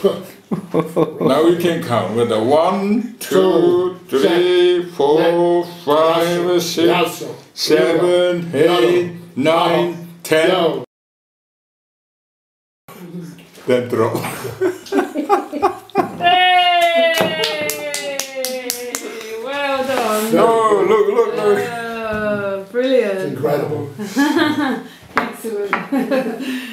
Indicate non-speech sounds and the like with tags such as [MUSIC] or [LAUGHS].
[LAUGHS] now we can count with the one, two, three, four, five, six, seven, eight, nine, ten. Then drop. [LAUGHS] Hey! Well done. No, look, look, look. Uh, brilliant. Incredible. [LAUGHS] Excellent.